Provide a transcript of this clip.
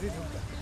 زيد انت